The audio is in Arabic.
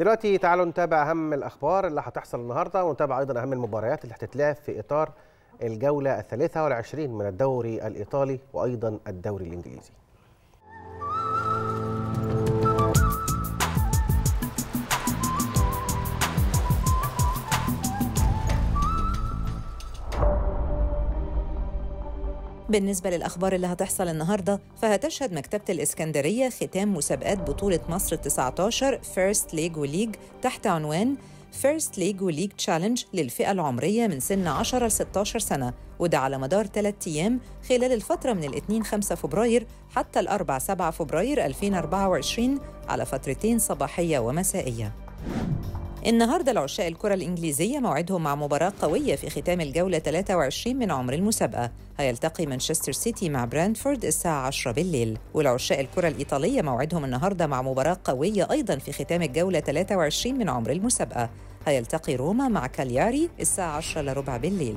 دلوقتي تعالوا نتابع أهم الأخبار اللي هتحصل النهارده ونتابع أيضا أهم المباريات اللي هتتلعب في إطار الجولة الثالثة والعشرين من الدوري الإيطالي وأيضا الدوري الإنجليزي. بالنسبة للأخبار اللي هتحصل النهاردة فهتشهد مكتبة الإسكندرية ختام مسابقات بطولة مصر 19 FIRST LEGO League تحت عنوان FIRST LEGO League Challenge للفئة العمرية من سن 10 ل 16 سنة. وده على مدار ثلاثة أيام خلال الفترة من الاثنين 5 فبراير حتى الأربع 7 فبراير 2024 على فترتين صباحية ومسائية. النهارده لعشاق الكرة الإنجليزية موعدهم مع مباراة قوية في ختام الجولة 23 من عمر المسابقة. هيلتقي مانشستر سيتي مع برينتفورد الساعة 10 بالليل. ولعشاق الكرة الإيطالية موعدهم النهارده مع مباراة قوية أيضا في ختام الجولة 23 من عمر المسابقة. هيلتقي روما مع كالياري الساعة 10 لربع بالليل.